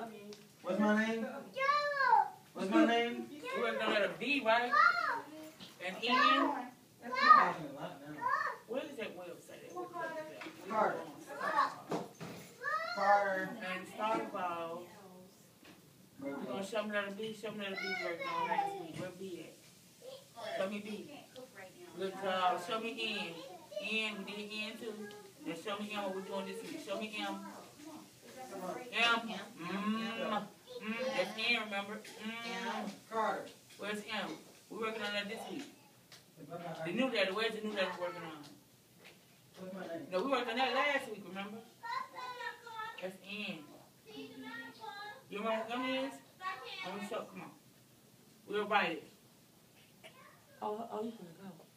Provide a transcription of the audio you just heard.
my name? What's my name? We working on letter B, right? And N. That's talking a lot now. What is that website? That website? Carter. Carter. And Starfall. We're gonna show me letter B, show me letter B working on last week. Where B at? Show me B. Look, uh, show me N. N, we did N too. Then show me M what we're doing this week. Show me M. M. Mmm. Mmm. That's N. Mmm. Carter. Where's M? We're working on that this week. The new letter, where's the new letter we're working on? No, we worked on that last week, remember? That's N. You remember what M is? Let me show, come on. We'll write it. Oh, oh, you gonna go.